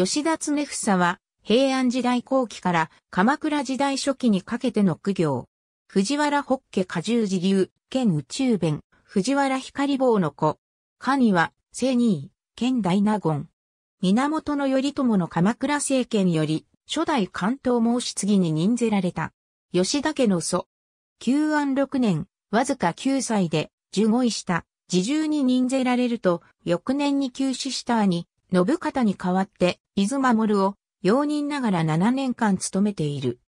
吉田常房は平安時代後期から鎌倉時代初期にかけての苦行。藤原北家果汁寺流、兼宇宙弁、藤原光坊の子。神は、聖二位、兼大納言。源頼朝の鎌倉政権より、初代関東申し継ぎに任ぜられた。吉田家の祖。旧安6年、わずか9歳で、受護位した、自重に任ぜられると、翌年に急死した兄、信方に代わって、伊豆守を、容認ながら7年間務めている。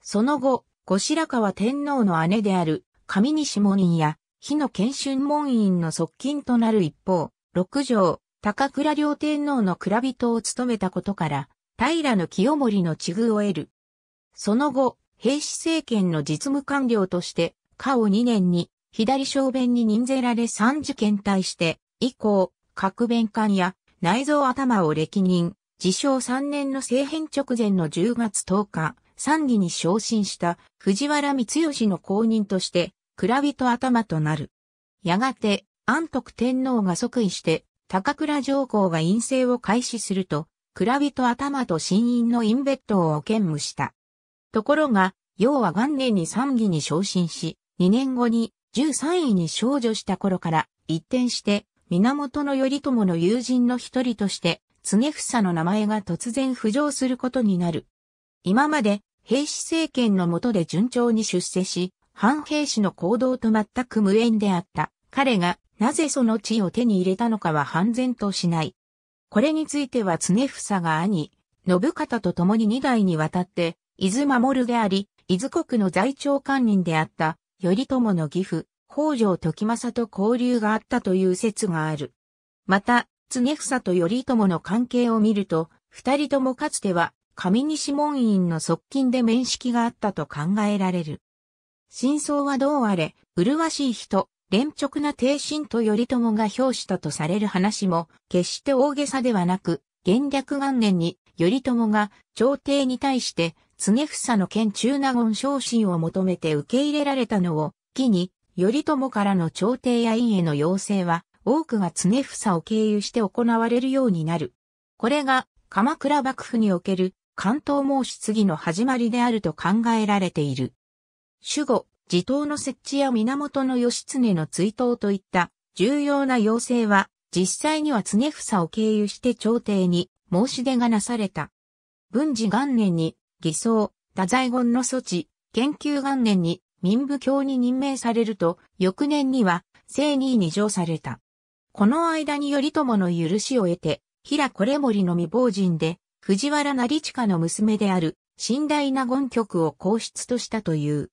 その後、後白河天皇の姉である、上西門院や、日野賢春門院の側近となる一方、六条、高倉両天皇の蔵人を務めたことから、平の清盛の地遇を得る。その後、平氏政権の実務官僚として、下を2年に、左小弁に任ぜられ三次検体して、以降、各弁官や内臓頭を歴任、自称3年の政変直前の10月10日、参議に昇進した藤原光義の公認として、蔵人頭となる。やがて、安徳天皇が即位して、高倉上皇が陰性を開始すると、蔵人頭と新院の陰別当を兼務した。ところが、要は元年に参議に昇進し、2年後に13位に少女した頃から一転して源頼朝の友人の一人として常房の名前が突然浮上することになる。今まで兵士政権の下で順調に出世し、反兵士の行動と全く無縁であった彼がなぜその地を手に入れたのかは判然としない。これについては常房が兄、信方と共に二代にわたって、伊豆守であり、伊豆国の在庁官人であった、頼朝の義父、北条時政と交流があったという説がある。また、常房と頼朝の関係を見ると、二人ともかつては、上西門院の側近で面識があったと考えられる。真相はどうあれ、麗しい人、連直な帝神と頼朝が表したとされる話も、決して大げさではなく、元略元年に、頼朝が朝廷に対して、常房の県中納言昇進を求めて受け入れられたのを、機に、頼朝からの朝廷や院への要請は、多くが常房を経由して行われるようになる。これが、鎌倉幕府における関東申し継ぎの始まりであると考えられている。守護、自党の設置や源義経の追悼といった重要な要請は実際には常房を経由して朝廷に申し出がなされた。文治元年に偽装、太宰言の措置、研究元年に民部教に任命されると、翌年には正二に上された。この間に頼朝の許しを得て、平これ森の未亡人で、藤原成親の娘である、寝台納言局を皇室としたという。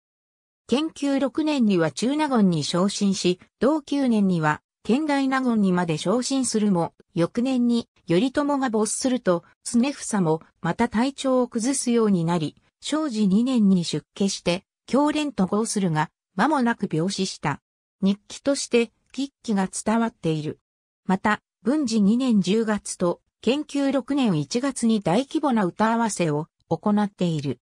研究6年には中納言に昇進し、同9年には県大納言にまで昇進するも、翌年に頼朝が没すると、常房もまた体調を崩すようになり、正治2年に出家して、教練と合するが、間もなく病死した。日記として、喫記が伝わっている。また、文治2年10月と、研究6年1月に大規模な歌合わせを行っている。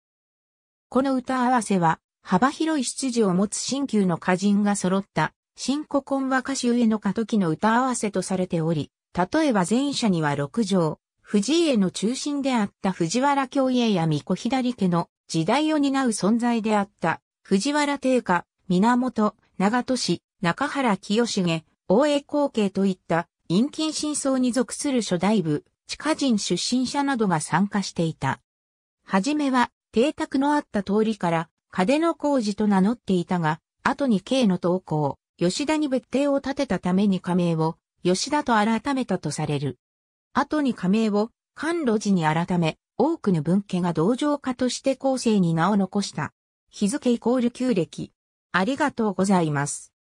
この歌合わせは、幅広い出自を持つ新旧の歌人が揃った新古今和歌集への過渡期の歌合わせとされており、例えば前者には六条、藤家の中心であった藤原京家や巫女左家の時代を担う存在であった藤原定家、源、長門氏、中原清重、大江後継といった陰金真相に属する初代部、地下人出身者などが参加していた。はじめは、邸宅のあった通りから嘉野工事と名乗っていたが、後に慶の投稿、吉田に別邸を建てたために加盟を、吉田と改めたとされる。後に加盟を、甘露寺に改め、多くの文家が同情家として後世に名を残した。日付イコール旧暦。ありがとうございます。